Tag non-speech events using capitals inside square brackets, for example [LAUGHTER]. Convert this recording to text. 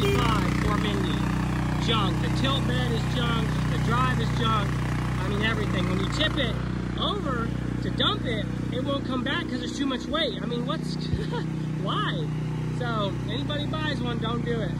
Cormidi. Junk. The tilt bed is junk. The drive is junk. I mean everything. When you tip it over to dump it, it won't come back because there's too much weight. I mean, what's, [LAUGHS] why? So anybody buys one, don't do it.